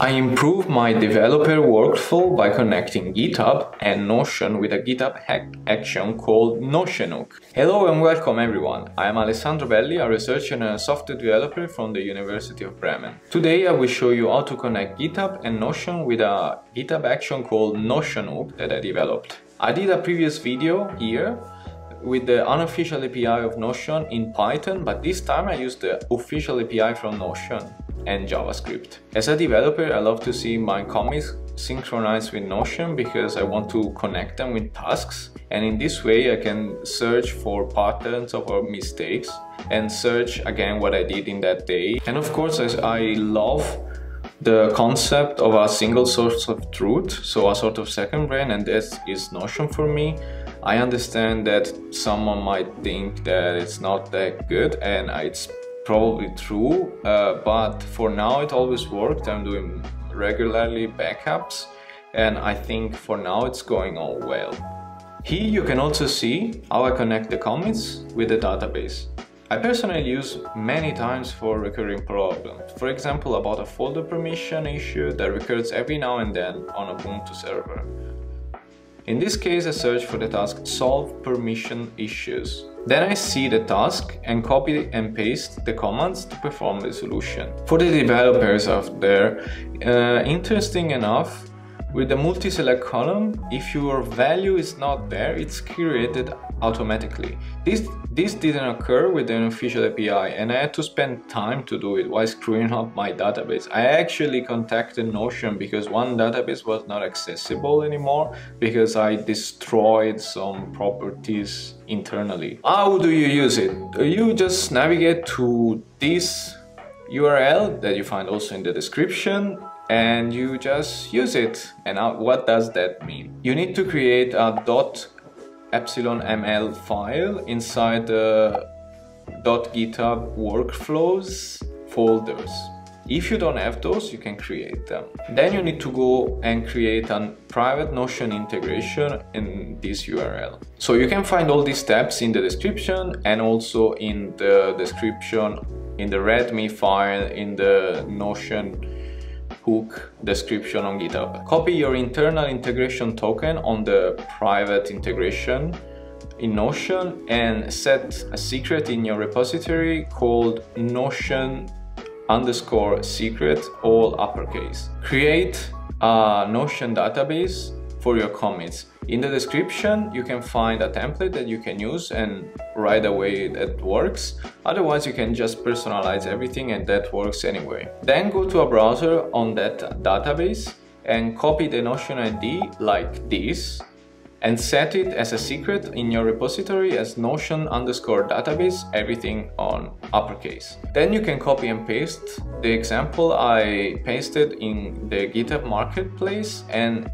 I improve my developer workflow by connecting GitHub and Notion with a GitHub action called Notionhook. Hello and welcome everyone. I am Alessandro Belli, a researcher and a software developer from the University of Bremen. Today I will show you how to connect GitHub and Notion with a GitHub action called Notionhook that I developed. I did a previous video here with the unofficial API of Notion in Python, but this time I used the official API from Notion and JavaScript. As a developer, I love to see my commits synchronized with Notion because I want to connect them with tasks. And in this way, I can search for patterns or mistakes and search again what I did in that day. And of course, I love the concept of a single source of truth, so a sort of second brain, and this is Notion for me. I understand that someone might think that it's not that good, and it's probably true, uh, but for now it always worked. I'm doing regularly backups and I think for now it's going all well. Here you can also see how I connect the commits with the database. I personally use many times for recurring problems. For example, about a folder permission issue that recurs every now and then on a Ubuntu server. In this case, I search for the task solve permission issues. Then I see the task and copy and paste the commands to perform the solution. For the developers out there, uh, interesting enough, with the multi-select column, if your value is not there, it's created automatically. This, this didn't occur with an official API and I had to spend time to do it while screwing up my database. I actually contacted Notion because one database was not accessible anymore because I destroyed some properties internally. How do you use it? You just navigate to this URL that you find also in the description and you just use it. And what does that mean? You need to create a epsilon ml file inside the .github workflows folders. If you don't have those, you can create them. Then you need to go and create a private Notion integration in this URL. So you can find all these steps in the description and also in the description in the readme file in the Notion hook description on GitHub. Copy your internal integration token on the private integration in Notion and set a secret in your repository called Notion underscore secret all uppercase. Create a Notion database for your commits. In the description, you can find a template that you can use and right away that works. Otherwise, you can just personalize everything and that works anyway. Then go to a browser on that database and copy the Notion ID like this and set it as a secret in your repository as notion underscore database, everything on uppercase. Then you can copy and paste the example I pasted in the GitHub marketplace and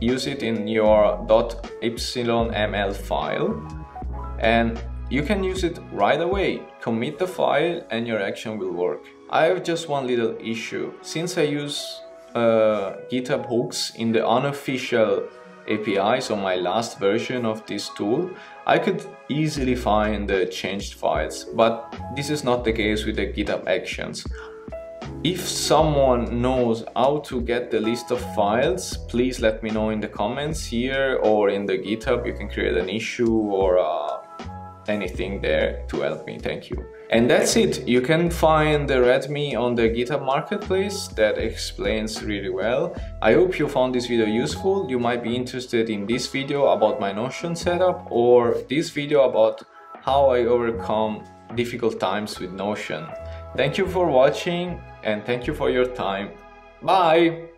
use it in your .epsilon.ml file and you can use it right away. Commit the file and your action will work. I have just one little issue. Since I use uh, GitHub hooks in the unofficial API, so my last version of this tool, I could easily find the changed files, but this is not the case with the GitHub Actions. If someone knows how to get the list of files, please let me know in the comments here or in the GitHub. You can create an issue or uh, anything there to help me. Thank you. And that's it. You can find the README on the GitHub Marketplace that explains really well. I hope you found this video useful. You might be interested in this video about my Notion setup or this video about how I overcome difficult times with Notion. Thank you for watching and thank you for your time. Bye!